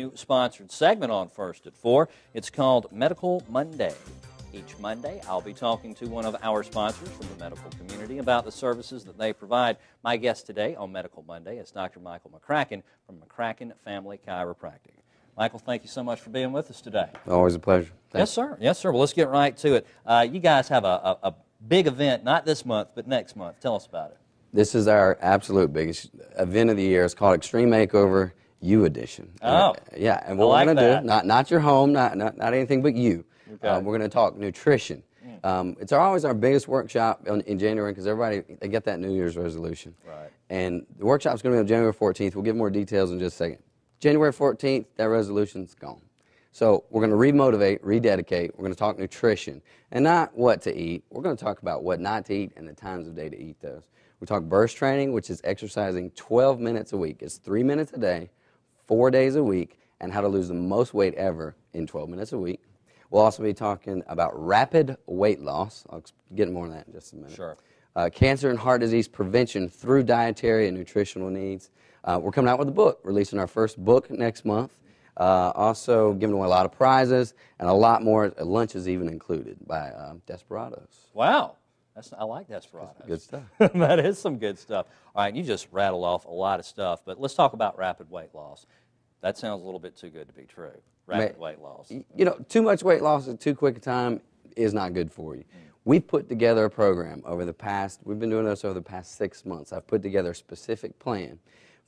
new sponsored segment on First at 4. It's called Medical Monday. Each Monday, I'll be talking to one of our sponsors from the medical community about the services that they provide. My guest today on Medical Monday is Dr. Michael McCracken from McCracken Family Chiropractic. Michael, thank you so much for being with us today. Always a pleasure. Yes, sir. Yes, sir. Well, let's get right to it. Uh, you guys have a, a, a big event, not this month, but next month. Tell us about it. This is our absolute biggest event of the year. It's called Extreme Makeover U Edition. Oh. yeah, and what I we're like going to do, not, not your home, not, not, not anything but you. Okay. Uh, we're going to talk nutrition. Um, it's always our biggest workshop in, in January because everybody, they get that New Year's resolution. Right. And the workshop's going to be on January 14th. We'll give more details in just a second. January 14th, that resolution's gone. So we're going to remotivate, rededicate. We're going to talk nutrition and not what to eat. We're going to talk about what not to eat and the times of day to eat those. We talk burst training, which is exercising 12 minutes a week. It's three minutes a day, four days a week, and how to lose the most weight ever in 12 minutes a week. We'll also be talking about rapid weight loss. I'll get more on that in just a minute. Sure. Uh, cancer and heart disease prevention through dietary and nutritional needs. Uh, we're coming out with a book, releasing our first book next month. Uh, also, giving away a lot of prizes and a lot more. Lunch is even included by uh, Desperados. Wow. That's, I like that Desperados. Good stuff. that is some good stuff. All right, you just rattled off a lot of stuff, but let's talk about rapid weight loss. That sounds a little bit too good to be true. Rapid Ma- weight loss. you know, too much weight loss at too quick a time is not good for you. Mm. We've put together a program over the past, we've been doing this over the past six months. I've put together a specific plan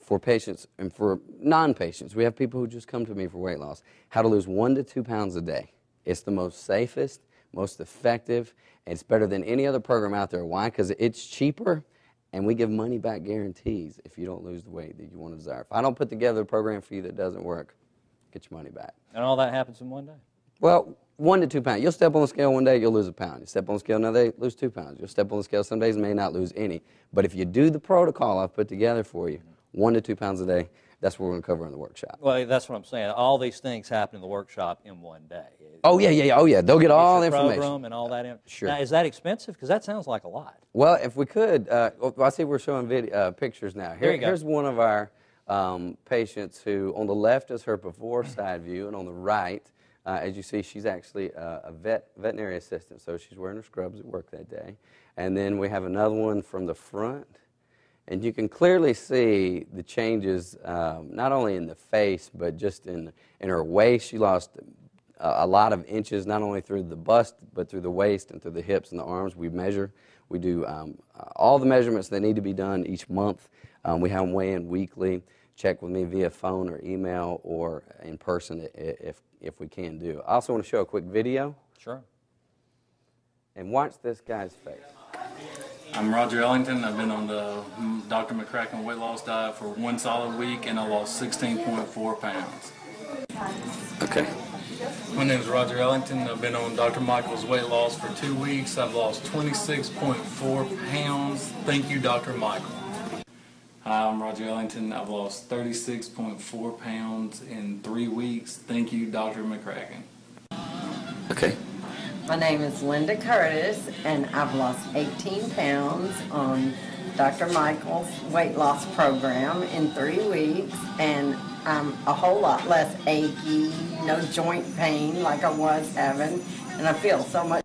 for patients and for non patients. We have people who just come to me for weight loss, how to lose one to two pounds a day. It's the most safest, most effective, and it's better than any other program out there. Why? Because it's cheaper and we give money back guarantees if you don't lose the weight that you want to desire. If I don't put together a program for you that doesn't work, get your money back. And all that happens in one day. Well, one to two pounds. You'll step on the scale one day, you'll lose a pound. You step on the scale another day, lose two pounds. You'll step on the scale some days, may not lose any. But if you do the protocol I've put together for you, one to two pounds a day, that's what we're going to cover in the workshop. Well, that's what I'm saying. All these things happen in the workshop in one day. Oh, yeah, yeah, yeah. Oh, yeah. They'll get all the information. program and all that. In- Sure. Now, is that expensive? Because that sounds like a lot. Well, if we could, uh, well, I see we're showing video, uh, pictures now. Go. Here's one of our um, patients who, on the left is her before side view, and on the right, uh, as you see, she's actually uh, a vet, veterinary assistant, so she's wearing her scrubs at work that day. And then we have another one from the front, and you can clearly see the changes, um, not only in the face, but just in, in her waist. She lost a, a lot of inches, not only through the bust, but through the waist and through the hips and the arms. We measure. We do um, all the measurements that need to be done each month. Um, we have them weigh in weekly. Check with me via phone or email or in person if, if we can do. I also want to show a quick video Sure. and watch this guy's face. I'm Roger Ellington. I've been on the mm, Dr. McCracken weight loss diet for one solid week and I lost 16.4 pounds. Okay. My name is Roger Ellington. I've been on Dr. Michael's weight loss for two weeks. I've lost 26.4 pounds. Thank you, Dr. Michael. Hi, I'm Roger Ellington. I've lost 36.4 pounds in three weeks. Thank you, Dr. McCracken. Okay. My name is Linda Curtis, and I've lost 18 pounds on Dr. Michael's weight loss program in three weeks, and I'm a whole lot less achy, no joint pain like I was having, and I feel so much.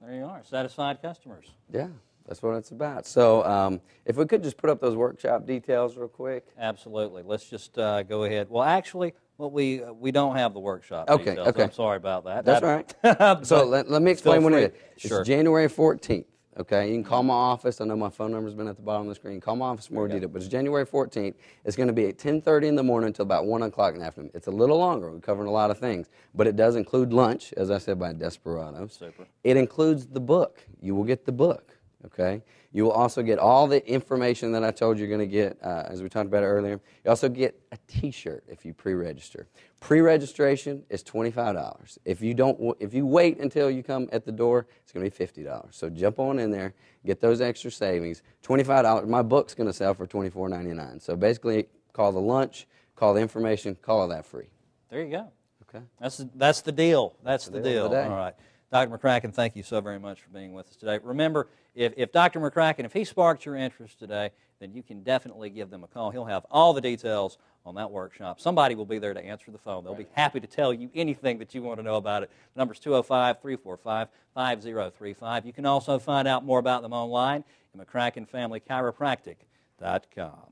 There you are. Satisfied customers. Yeah, that's what it's about. So um, if we could just put up those workshop details real quick. Absolutely. Let's just uh, go ahead. Well, actually, well, we uh, we don't have the workshop. Okay, details. okay. I'm sorry about that. That's That- all right. so let, let me explain when it is. Sure. It's January 14th. Okay, you can call my office. I know my phone number's been at the bottom of the screen. Call my office for more Okay. detail. But it's January 14th. It's going to be at 10:30 in the morning until about 1 o'clock in the afternoon. It's a little longer. We're covering a lot of things, but it does include lunch, as I said by Desperado. Super. It includes the book. You will get the book. Okay. You will also get all the information that I told you you're going to get, uh, as we talked about earlier. You also get a T-shirt if you pre-register. Pre-registration is twenty-five dollars. If you don't, if you wait until you come at the door, it's going to be fifty dollars. So jump on in there, get those extra savings. Twenty-five dollars. My book's going to sell for twenty-four ninety-nine. So basically, call the lunch, call the information, call all that free. There you go. Okay. That's that's the deal. That's the, the deal deal. of the day. All right. Dr. McCracken, thank you so very much for being with us today. Remember, if, if Dr. McCracken, if he sparked your interest today, then you can definitely give them a call. He'll have all the details on that workshop. Somebody will be there to answer the phone. They'll be happy to tell you anything that you want to know about it. The number's 205 345 5035. You can also find out more about them online at McCracken Family Chiropractic.com.